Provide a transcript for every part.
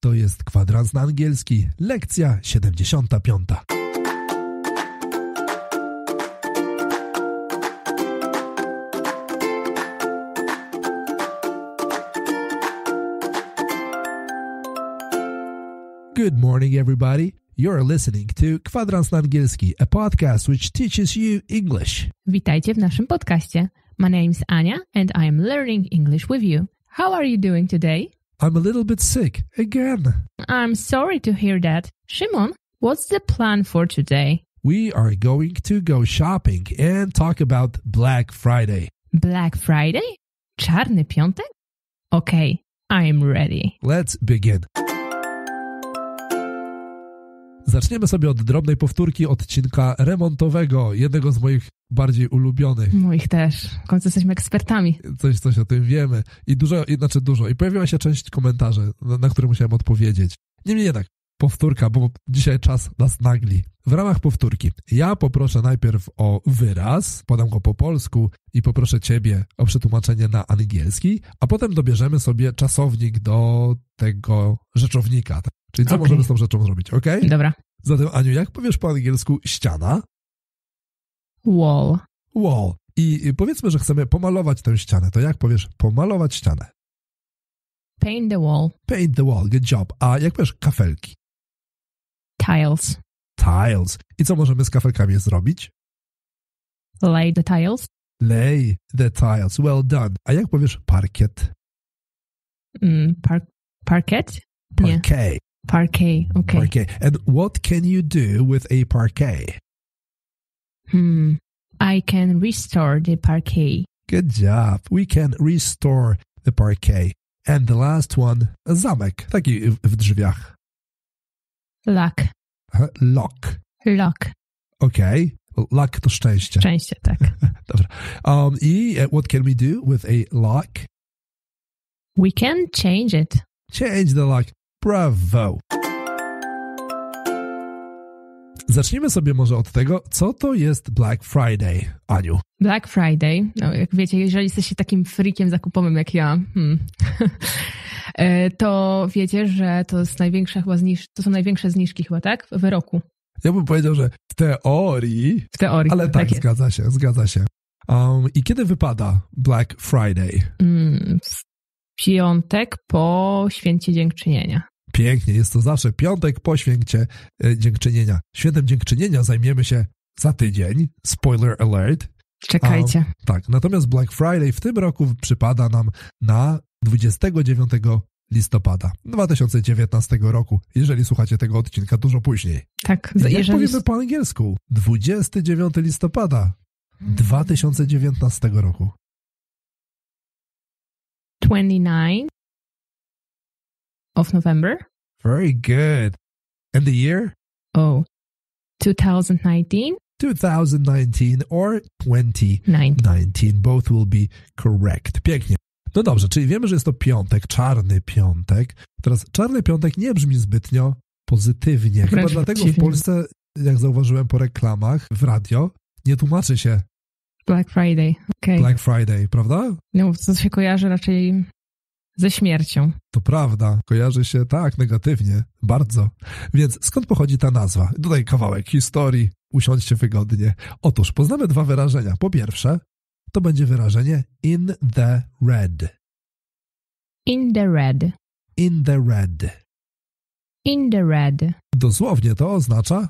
To jest kwadrans na angielski, lekcja 75. Good morning, everybody. You're listening to Kwadrans na angielski, a podcast which teaches you English. Witajcie w naszym podcaście. My name's Ania and I am learning English with you. How are you doing today? I'm a little bit sick again. I'm sorry to hear that. Shimon, what's the plan for today? We are going to go shopping and talk about Black Friday. Black Friday? Czarny piątek? Okay, I'm ready. Let's begin. Zaczniemy sobie od drobnej powtórki odcinka remontowego, jednego z moich bardziej ulubionych. Moich też. W końcu jesteśmy ekspertami. Coś, coś o tym wiemy. I dużo, i, znaczy dużo. I pojawiła się część komentarzy, na, na które musiałem odpowiedzieć. Niemniej jednak, powtórka, bo dzisiaj czas nas nagli. W ramach powtórki ja poproszę najpierw o wyraz, podam go po polsku i poproszę ciebie o przetłumaczenie na angielski, a potem dobierzemy sobie czasownik do tego rzeczownika. Czyli co Okej. możemy z tą rzeczą zrobić, ok? Dobra. Zatem Aniu, jak powiesz po angielsku ściana? Wall. Wall. I powiedzmy, że chcemy pomalować tę ścianę. To jak powiesz pomalować ścianę? Paint the wall. Paint the wall, good job. A jak powiesz kafelki? Tiles. Tiles. I co możemy z kafelkami zrobić? Lay the tiles. Lay the tiles. Well done. A jak powiesz parkiet? Mm, par parquet? Nie. Parquet. Parquet. Okay. Parquet. And what can you do with a parquet? Hmm. I can restore the parquet. Good job. We can restore the parquet. And the last one, zamek. Taki w w drzwiach. Luck. Aha, Lock. Luck. Okay. Luck to szczęście. Szczęście, tak. Dobra. Um, I uh, what can we do with a lock? We can change it. Change the lock. Bravo. Zacznijmy sobie może od tego, co to jest Black Friday, Aniu. Black Friday, no jak wiecie, jeżeli jesteście takim freakiem zakupowym jak ja, hmm, e, to wiecie, że to jest największa chyba zniż, to są największe zniżki chyba, tak? W roku. Ja bym powiedział, że w teorii, W teorii. ale tak, jest. zgadza się, zgadza się. Um, I kiedy wypada Black Friday? Mm, piątek po święcie dziękczynienia. Pięknie, jest to zawsze piątek po święcie e, dziękczynienia. Świętem dziękczynienia zajmiemy się za tydzień. Spoiler alert. Czekajcie. Tak, natomiast Black Friday w tym roku przypada nam na 29 listopada 2019 roku, jeżeli słuchacie tego odcinka dużo później. tak, Jak jeżeli... powiemy po angielsku? 29 listopada 2019 roku. 29 of November. Very good. And the year? Oh, 2019? 2019 or 2019. 9. Both will be correct. Pięknie. No dobrze, czyli wiemy, że jest to piątek, czarny piątek. Teraz czarny piątek nie brzmi zbytnio pozytywnie. Chyba Wręcz dlatego w. Polsce, jak zauważyłem po reklamach w radio, nie tłumaczy się Black Friday, okej. Black Friday, prawda? No, to się kojarzy raczej ze śmiercią. To prawda, kojarzy się tak negatywnie, bardzo. Więc skąd pochodzi ta nazwa? Tutaj kawałek historii, usiądźcie wygodnie. Otóż poznamy dwa wyrażenia. Po pierwsze, to będzie wyrażenie in the red. In the red. In the red. In the red. Dosłownie to oznacza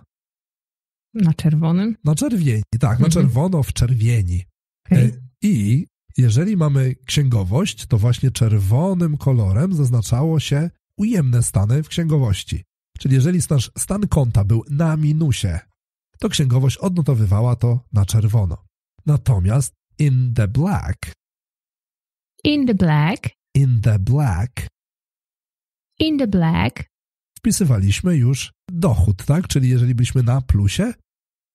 Na czerwonym. na czerwieni. Tak, na Mhm. czerwono w czerwieni. E, I jeżeli mamy księgowość, to właśnie czerwonym kolorem zaznaczało się ujemne stany w księgowości. Czyli jeżeli nasz stan konta był na minusie, to księgowość odnotowywała to na czerwono. Natomiast in the black, In the black. in the black In the black. wpisywaliśmy już dochód, tak? Czyli jeżeli byliśmy na plusie,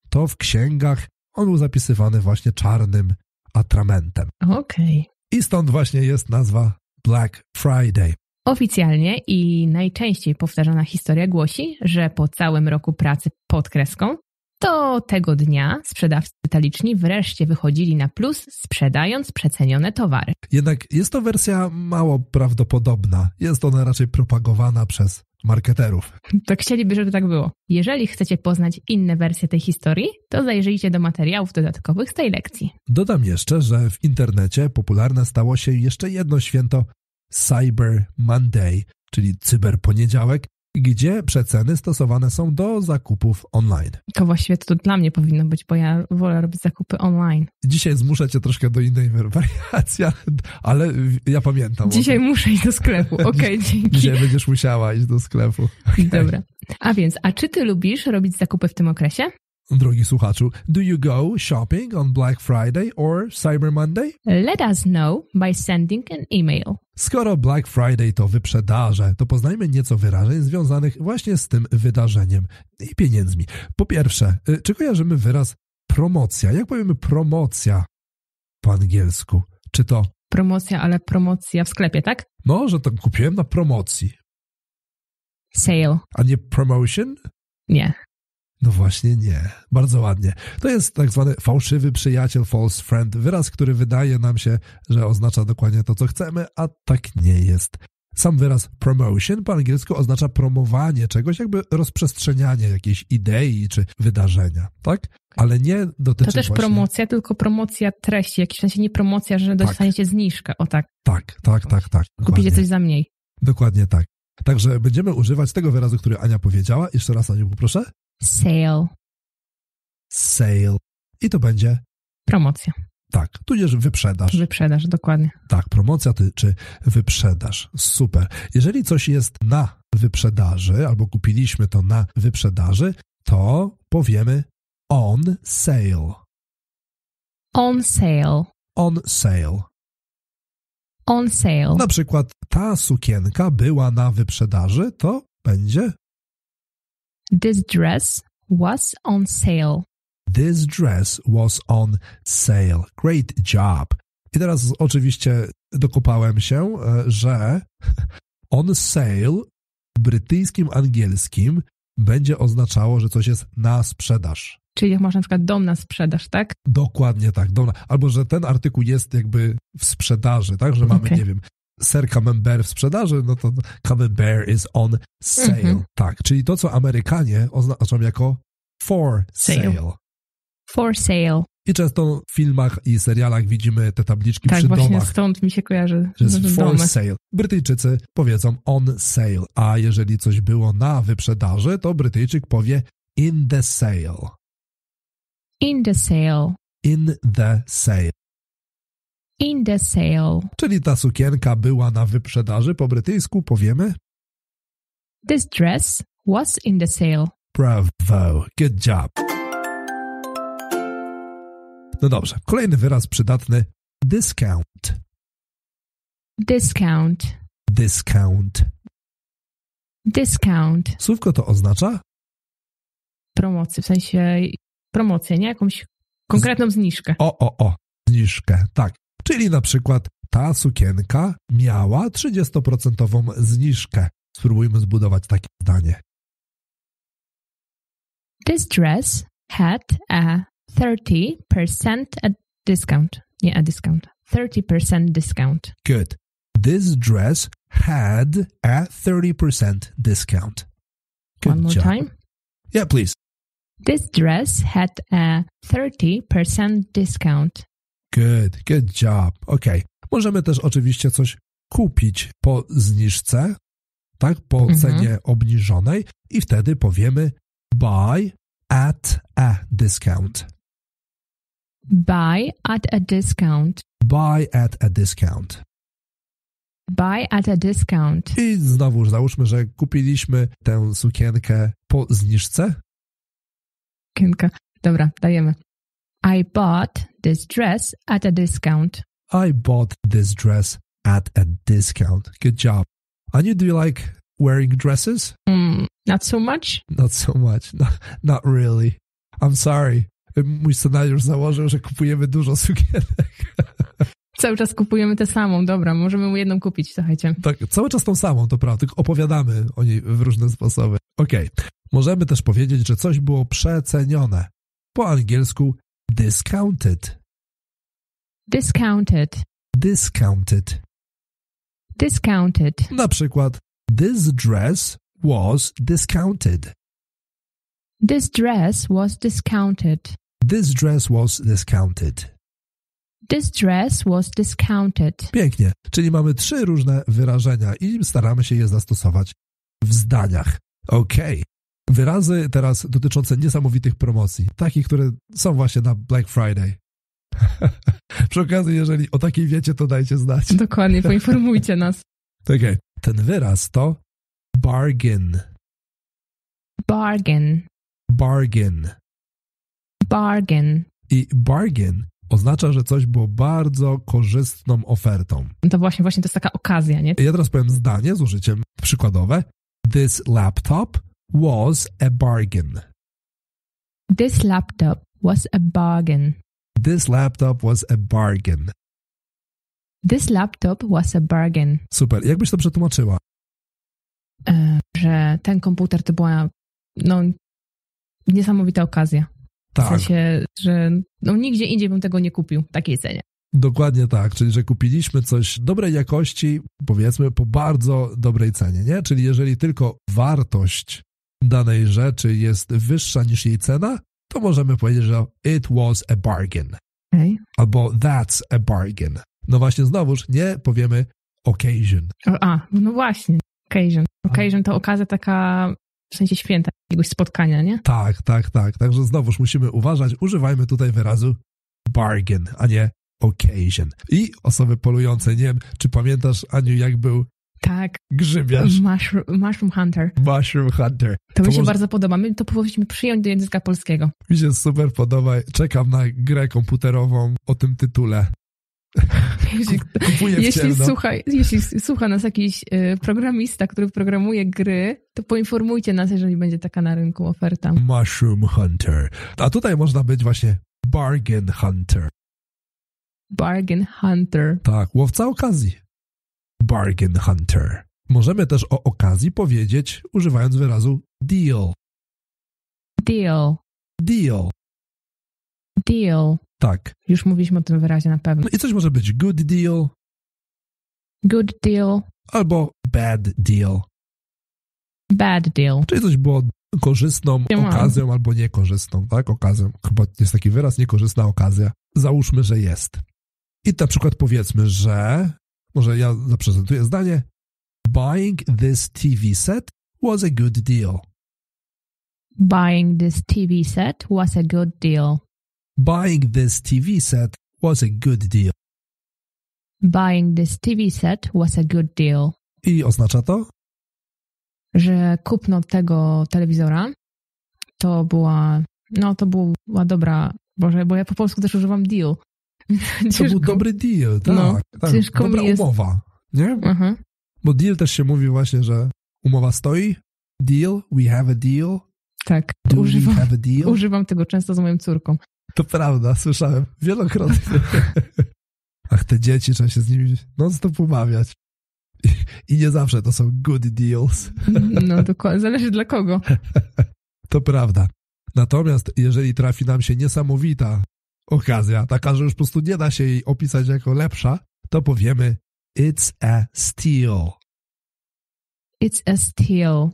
to w księgach on był zapisywany właśnie czarnym atramentem. Okej. I stąd właśnie jest nazwa Black Friday. Oficjalnie i najczęściej powtarzana historia głosi, że po całym roku pracy pod kreską to tego dnia sprzedawcy detaliczni wreszcie wychodzili na plus, sprzedając przecenione towary. Jednak jest to wersja mało prawdopodobna. Jest ona raczej propagowana przez marketerów. To chcieliby, żeby tak było. Jeżeli chcecie poznać inne wersje tej historii, to zajrzyjcie do materiałów dodatkowych z tej lekcji. Dodam jeszcze, że w internecie popularne stało się jeszcze jedno święto Cyber Monday, czyli cyberponiedziałek, gdzie przeceny stosowane są do zakupów online. To właściwie to dla mnie powinno być, bo ja wolę robić zakupy online. Dzisiaj zmuszę cię troszkę do innej wariacji, ale ja pamiętam. Dzisiaj muszę iść do sklepu, okej, okay, dzięki. Dzisiaj będziesz musiała iść do sklepu. Okay. Dobra. A więc, a czy ty lubisz robić zakupy w tym okresie? Drogi słuchaczu, do you go shopping on Black Friday or Cyber Monday? Let us know by sending an email. Skoro Black Friday to wyprzedaże, to poznajmy nieco wyrażeń związanych właśnie z tym wydarzeniem i pieniędzmi. Po pierwsze, y, czy kojarzymy wyraz promocja? Jak powiemy promocja po angielsku? Czy to promocja, ale promocja w sklepie, tak? No, że to kupiłem na promocji. Sale. A nie promotion? Nie. No właśnie nie. Bardzo ładnie. To jest tak zwany fałszywy przyjaciel, false friend, wyraz, który wydaje nam się, że oznacza dokładnie to, co chcemy, a tak nie jest. Sam wyraz promotion po angielsku oznacza promowanie czegoś, jakby rozprzestrzenianie jakiejś idei czy wydarzenia, tak? Ale nie dotyczy To też właśnie... promocja, tylko promocja treści, jakiś w sensie nie promocja, że tak. dostaniecie zniżkę, o tak. Tak, tak, tak, tak. Kupicie coś za mniej. Dokładnie tak. Także będziemy używać tego wyrazu, który Ania powiedziała. Jeszcze raz Aniu poproszę. Sale. Sale. I to będzie? Promocja. Tak, tudzież wyprzedaż. Wyprzedaż, dokładnie. Tak, promocja ty, czy wyprzedaż. Super. Jeżeli coś jest na wyprzedaży, albo kupiliśmy to na wyprzedaży, to powiemy on sale. On sale. On sale. On sale. Na przykład ta sukienka była na wyprzedaży, to będzie This dress was on sale. This dress was on sale. Great job. I teraz oczywiście dokopałem się, e, że on sale w brytyjskim angielskim będzie oznaczało, że coś jest na sprzedaż. Czyli jak masz na przykład dom na sprzedaż, tak? Dokładnie tak, dom na, albo że ten artykuł jest jakby w sprzedaży, tak? Że mamy, okay. nie wiem, ser camembert w sprzedaży, no to camembert is on sale. Mhm. Tak, czyli to, co Amerykanie oznaczą jako for sale. sale. For sale. I często w filmach i serialach widzimy te tabliczki tak, przy domach. Tak, właśnie stąd mi się kojarzy. Że jest for domy. sale. Brytyjczycy powiedzą on sale, a jeżeli coś było na wyprzedaży, to Brytyjczyk powie in the sale. In the sale. In the sale. In the sale. Czyli ta sukienka była na wyprzedaży, po brytyjsku powiemy This dress was in the sale. Bravo, good job. No dobrze, kolejny wyraz przydatny discount. Discount. Discount. Discount. Słówko to oznacza? Promocję, w sensie promocję, nie? Jakąś konkretną zniżkę. O, o, o, zniżkę, tak. Czyli na przykład ta sukienka miała 30% zniżkę. Spróbujmy zbudować takie zdanie. This dress had a 30% a discount. Nie a discount. 30% discount. Good. This dress had a 30% discount. Good One more job. time. Yeah, please. This dress had a 30% discount. Good, good job. Ok. Możemy też oczywiście coś kupić po zniżce, tak, po mhm. cenie obniżonej i wtedy powiemy buy at a discount. Buy at a discount. Buy at a discount. Buy at a discount. I znowu załóżmy, że kupiliśmy tę sukienkę po zniżce. Sukienka. Dobra, dajemy. I bought this dress at a discount. I bought this dress at a discount. Good job. Anya, do you like wearing dresses? Mm, not so much. Not so much. No, not really. I'm sorry. Mój scenariusz założył, że kupujemy dużo sukienek. Cały czas kupujemy tę samą, dobra, możemy mu jedną kupić, słuchajcie. Tak, cały czas tą samą, to prawda, tylko opowiadamy o niej w różne sposoby. Okej, okay. Możemy też powiedzieć, że coś było przecenione. Po angielsku discounted. Discounted. Discounted. Discounted. Na przykład This dress was discounted. This dress was discounted. This dress was discounted. This dress was discounted. Pięknie. Czyli mamy trzy różne wyrażenia i staramy się je zastosować w zdaniach. Okej. Wyrazy teraz dotyczące niesamowitych promocji, takich, które są właśnie na Black Friday. Przy okazji, jeżeli o takiej wiecie, to dajcie znać. Dokładnie, poinformujcie nas. Okej. Ten wyraz to bargain. Bargain. Bargain. Bargain. I bargain oznacza, że coś było bardzo korzystną ofertą. To właśnie, właśnie to jest taka okazja, nie? Ja teraz powiem zdanie z użyciem przykładowe. This laptop was a bargain. This laptop was a bargain. This laptop was a bargain. This laptop was a bargain. Super. Jakbyś to przetłumaczyła? E, że ten komputer to była no, niesamowita okazja. W Tak, sensie, że no, nigdzie indziej bym tego nie kupił w takiej cenie. dokładnie tak. Czyli, że kupiliśmy coś dobrej jakości, powiedzmy, po bardzo dobrej cenie, nie? Czyli jeżeli tylko wartość danej rzeczy jest wyższa niż jej cena, to możemy powiedzieć, że it was a bargain. Okay. Albo that's a bargain. No właśnie, znowuż nie powiemy occasion. A, no właśnie, occasion. Occasion to okazja taka w sensie święta, jakiegoś spotkania, nie? Tak, tak, tak. Także znowuż musimy uważać, używajmy tutaj wyrazu bargain, a nie occasion. I osoby polujące, nie wiem, czy pamiętasz, Aniu, jak był Tak, grzybiarz mushroom, mushroom hunter. Mushroom Hunter. To mi się może- bardzo podoba. My to powinniśmy przyjąć do języka polskiego. Mi się super podoba. Czekam na grę komputerową o tym tytule. Jeśli, Kupuję jeśli, ciemno. słucha, jeśli słucha nas jakiś y, programista, który programuje gry, to poinformujcie nas, jeżeli będzie taka na rynku oferta. Mushroom Hunter. A tutaj można być właśnie bargain hunter. Bargain hunter. Tak, łowca okazji. Bargain hunter. Możemy też o okazji powiedzieć używając wyrazu deal. Deal. Deal. Deal. Tak. Już mówiliśmy o tym wyrazie na pewno. No i coś może być good deal Good deal. albo bad deal. Bad deal. Czyli coś było korzystną okazją albo niekorzystną, tak? Okazją. Chyba jest taki wyraz, niekorzystna okazja. Załóżmy, że jest. I na przykład powiedzmy, że może ja zaprezentuję zdanie Buying this TV set was a good deal. Buying this TV set was a good deal. Buying this TV set was a good deal. Buying this TV set was a good deal. I oznacza to? Że kupno tego telewizora to była, no to była dobra, Boże, bo ja po polsku też używam deal. To był dobry deal, tak. No, tak. ciężko Dobra jest- umowa, nie? Aha. Bo deal też się mówi właśnie, że umowa stoi. Deal, we have a deal. Tak, Do używam, have a deal? używam tego często z moją córką. To prawda, słyszałem wielokrotnie. Ach, te dzieci, trzeba się z nimi non-stop umawiać. I, I nie zawsze to są good deals. No dokładnie, zależy dla kogo. To prawda. Natomiast jeżeli trafi nam się niesamowita okazja, taka, że już po prostu nie da się jej opisać jako lepsza, to powiemy it's a steal. It's a steal.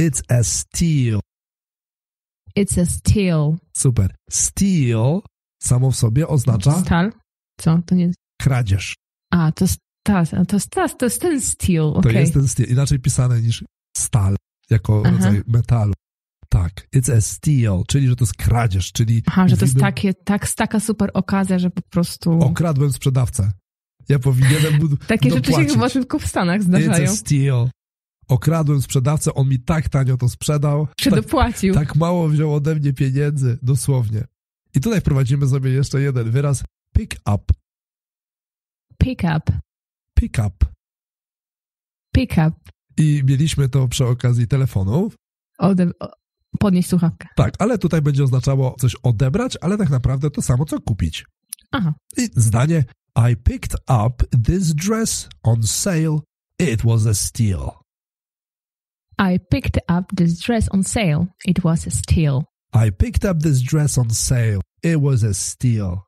It's a steal. It's a steal. Super. Steal samo w sobie oznacza Stal? Co? To nie... kradzież. A, to jest tas, a to jest tas, to jest ten steal, To okej. jest ten steal. Inaczej pisane niż stal, jako Aha. rodzaj metalu. Tak. It's a steal, czyli że to jest kradzież, czyli Aha, że to jest takie, tak, taka super okazja, że po prostu... okradłem sprzedawcę. Ja powinienem mu Takie rzeczy się dopłacić. chyba tylko w Stanach It's zdarzają. a steal. Okradłem sprzedawcę, on mi tak tanio to sprzedał, Czy tak, dopłacił. tak mało wziął ode mnie pieniędzy, dosłownie. I tutaj wprowadzimy sobie jeszcze jeden wyraz, pick up. Pick up. Pick up. Pick up. I mieliśmy to przy okazji telefonów. Ode... Podnieść słuchawkę. Tak, ale tutaj będzie oznaczało coś odebrać, ale tak naprawdę to samo, co kupić. Aha. I zdanie I picked up this dress on sale. It was a steal. I picked up this dress on sale. It was a steal. I picked up this dress on sale. It was a steal.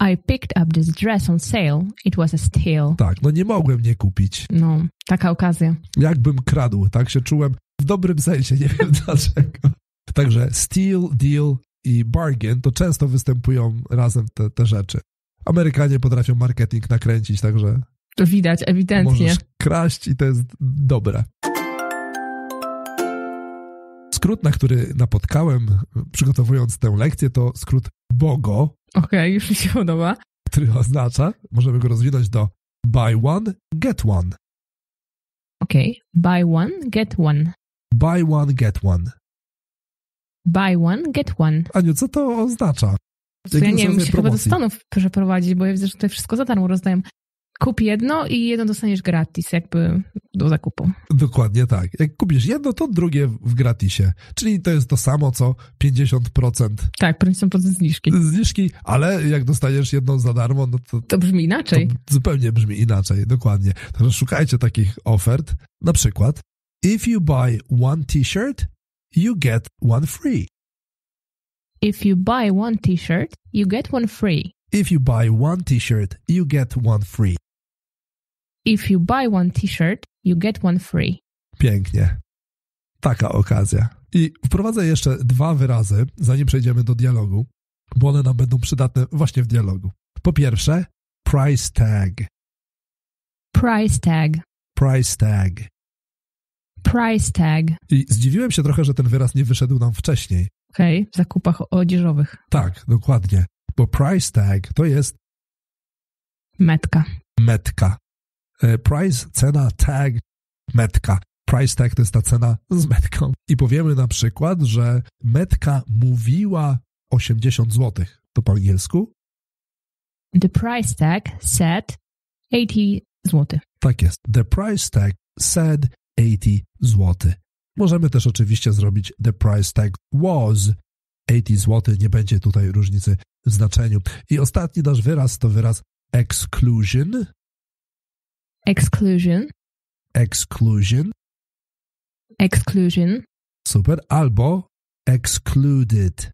I picked up this dress on sale. It was a steal. Tak, no nie mogłem nie kupić. No, taka okazja. Jakbym kradł, tak się czułem w dobrym sensie, nie wiem dlaczego. Także steal, deal i bargain to często występują razem te, te rzeczy. Amerykanie potrafią marketing nakręcić, także To widać, ewidentnie. możesz kraść i to jest dobre. Skrót, na który napotkałem przygotowując tę lekcję, to skrót BOGO, Okej, już mi się podoba. który oznacza, możemy go rozwinąć do buy one, get one. Okej. Buy one, get one. Buy one, get one. Buy one, get one. Aniu, co to oznacza? Ja nie wiem, się chyba do? Stanów przeprowadzić, bo ja widzę, że tutaj wszystko za darmo rozdają. Kup jedno i jedno dostaniesz gratis, jakby do zakupu. Dokładnie tak. Jak kupisz jedno, to drugie w gratisie. Czyli to jest to samo, co 50% Tak, 50% zniżki. zniżki, ale jak dostaniesz jedną za darmo, no to, To brzmi to inaczej. zupełnie brzmi inaczej. Dokładnie. Także szukajcie takich ofert. Na przykład, if you buy one t-shirt, you get one free. If you buy one t-shirt, you get one free. If you buy one t-shirt, you get one free. If you buy one t-shirt, you get one free. Pięknie. Taka okazja. I wprowadzę jeszcze dwa wyrazy, zanim przejdziemy do dialogu, bo one nam będą przydatne właśnie w dialogu. Po pierwsze, price tag. Price tag. Price tag. Price tag. I zdziwiłem się trochę, że ten wyraz nie wyszedł nam wcześniej. Okej, w zakupach odzieżowych. Tak, dokładnie. Bo price tag to jest Metka. metka. E, Price, cena, tag, metka. Price tag to jest ta cena z metką. I powiemy na przykład, że metka mówiła 80 zł. To po angielsku? The price tag said 80 zł. Tak jest. The price tag said 80 zł. Możemy też oczywiście zrobić the price tag was 80 zł. Nie będzie tutaj różnicy w znaczeniu. I ostatni nasz wyraz to wyraz exclusion. Exclusion. Exclusion. Exclusion. Super. Albo excluded.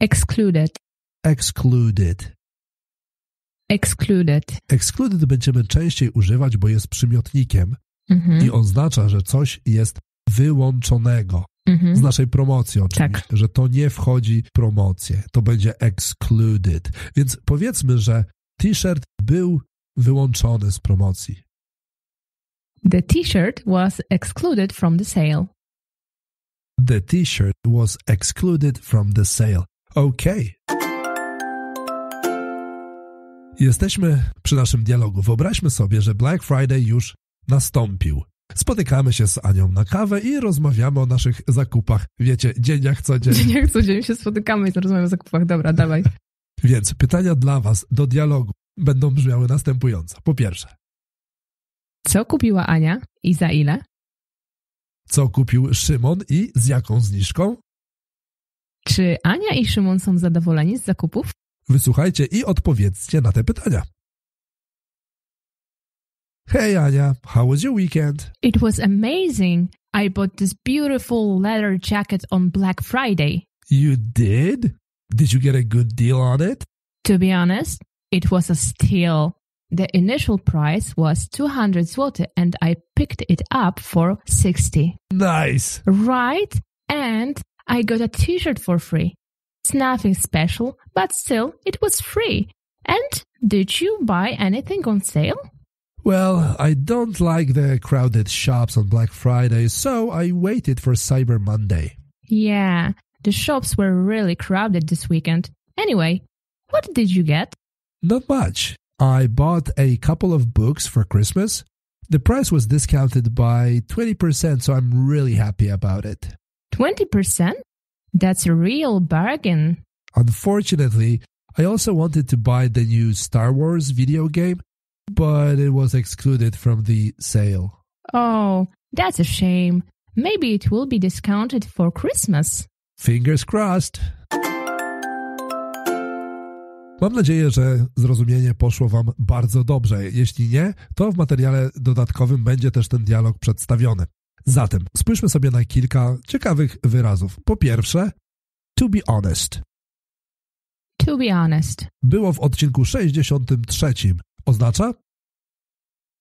Excluded. Excluded. Excluded. Excluded będziemy częściej używać, bo jest przymiotnikiem Mhm. i oznacza, że coś jest wyłączonego. z Mhm. naszej promocji oczywiście, Tak. że to nie wchodzi w promocję, to będzie excluded. Więc powiedzmy, że t-shirt był wyłączony z promocji. The t-shirt was excluded from the sale. The t-shirt was excluded from the sale. Okay. Jesteśmy przy naszym dialogu. Wyobraźmy sobie, że Black Friday już nastąpił. Spotykamy się z Anią na kawę i rozmawiamy o naszych zakupach. Wiecie, dzień jak co dzień. Jak codziennie się spotykamy i rozmawiamy o zakupach. Dobra, dawaj. Więc pytania dla Was do dialogu będą brzmiały następująco. Po pierwsze, Co kupiła Ania i za ile? co kupił Szymon i z jaką zniżką? Czy Ania i Szymon są zadowoleni z zakupów? Wysłuchajcie i odpowiedzcie na te pytania. Hey Ania, how was your weekend? It was amazing. I bought this beautiful leather jacket on Black Friday. You did? Did you get a good deal on it? To be honest, it was a steal. The initial price was 200 zloty and I picked it up for 60. Nice. Right? And I got a t-shirt for free. It's nothing special, but still, it was free. And did you buy anything on sale? Well, I don't like the crowded shops on Black Friday, so I waited for Cyber Monday. Yeah, the shops were really crowded this weekend. Anyway, what did you get? Not much. I bought a couple of books for Christmas. The price was discounted by 20%, so I'm really happy about it. 20%? That's a real bargain. Unfortunately, I also wanted to buy the new Star Wars video game, but it was excluded from the sale. Oh, that's a shame. Maybe it will be discounted for Christmas. Fingers crossed. Mam nadzieję, że zrozumienie poszło Wam bardzo dobrze. Jeśli nie, to w materiale dodatkowym będzie też ten dialog przedstawiony. Zatem spójrzmy sobie na kilka ciekawych wyrazów. Po pierwsze, to be honest. To be honest. Było w odcinku 63. Oznacza?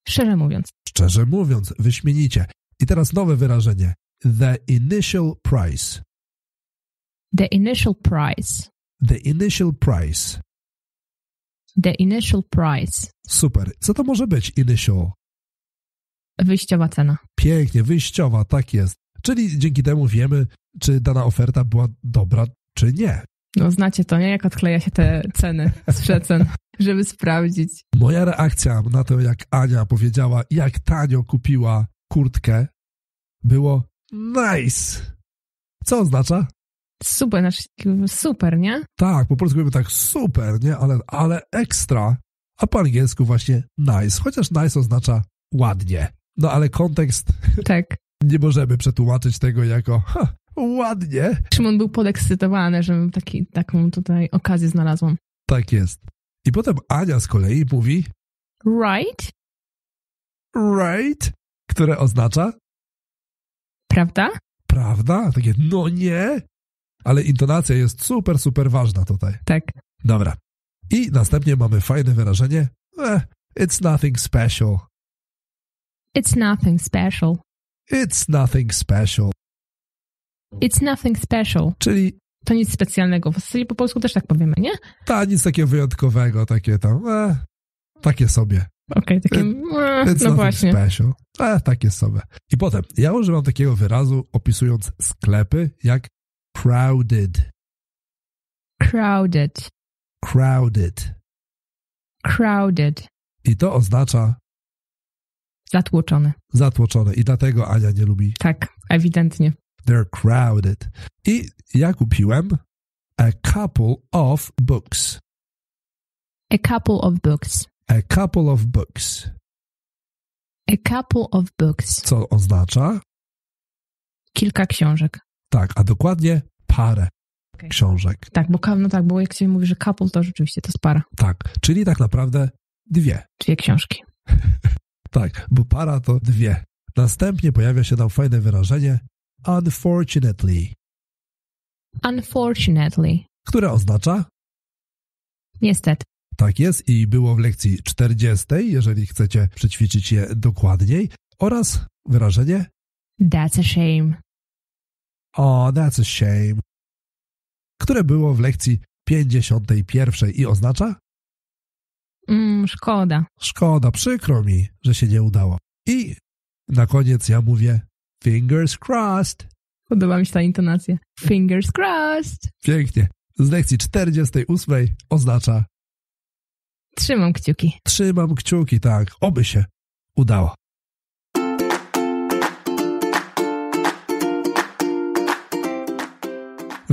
Szczerze mówiąc. Szczerze mówiąc, wyśmienicie. I teraz nowe wyrażenie. The initial price. The initial price. The initial price. The initial price. Super. Co to może być initial? Wyjściowa cena. Pięknie, wyjściowa, tak jest. Czyli dzięki temu wiemy, czy dana oferta była dobra, czy nie. No znacie to, nie? Jak odkleja się te ceny z przecen, żeby sprawdzić. Moja reakcja na to, jak Ania powiedziała, jak tanio kupiła kurtkę, było nice. Co oznacza? Super, znaczy super, nie? Tak, po polsku mówimy tak super, nie? Ale, ale ekstra. A po angielsku właśnie nice. Chociaż nice oznacza ładnie. No ale kontekst Tak. nie możemy przetłumaczyć tego jako ha, ładnie. Szymon był podekscytowany, że taki, taką tutaj okazję znalazłam. Tak jest. I potem Ania z kolei mówi Right? right, które oznacza Prawda? prawda? Takie no nie. Ale intonacja jest super, super ważna tutaj. Tak. Dobra. I następnie mamy fajne wyrażenie eh, it's nothing special. It's nothing special. It's nothing special. It's nothing special. Czyli To nic specjalnego. W po polsku też tak powiemy, nie? ta nic takiego wyjątkowego, takie tam, eh, takie sobie. Okej, takie... It- e, It's no właśnie. special. E, takie sobie. I potem, ja używam takiego wyrazu opisując sklepy jak crowded. Crowded. Crowded. Crowded. I to oznacza Zatłoczony. zatłoczone. I dlatego Ania nie lubi Tak, ewidentnie. They're crowded. I ja kupiłem a couple of books. A couple of books. A couple of books. A couple of books. Co oznacza? Kilka książek. Tak, a dokładnie parę Okej. książek. Tak, bo, no tak, bo jak się mówi, że couple, to rzeczywiście to jest para. Tak, czyli tak naprawdę dwie. Dwie książki. Tak, bo para to dwie. Następnie pojawia się nam fajne wyrażenie unfortunately, Unfortunately. które oznacza Niestety. tak jest i było w lekcji 40, jeżeli chcecie przećwiczyć je dokładniej, oraz wyrażenie That's a shame. Oh, that's a shame. Które było w lekcji 51 i oznacza? Mm, szkoda. Szkoda, przykro mi, że się nie udało. I na koniec ja mówię fingers crossed. Podoba mi się ta intonacja. Fingers crossed. Pięknie. Z lekcji 48 oznacza Trzymam kciuki. trzymam kciuki, tak, oby się udało.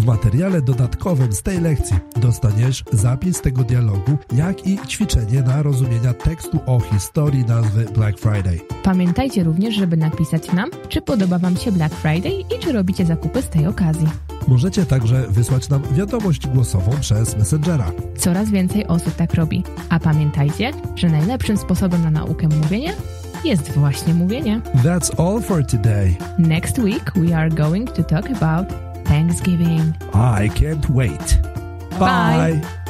W materiale dodatkowym z tej lekcji dostaniesz zapis tego dialogu, jak i ćwiczenie na rozumienia tekstu o historii nazwy Black Friday. Pamiętajcie również, żeby napisać nam, czy podoba Wam się Black Friday i czy robicie zakupy z tej okazji. Możecie także wysłać nam wiadomość głosową przez Messengera. Coraz więcej osób tak robi. A pamiętajcie, że najlepszym sposobem na naukę mówienia jest właśnie mówienie. That's all for today. Next week we are going to talk about Thanksgiving. I can't wait. Bye. Bye.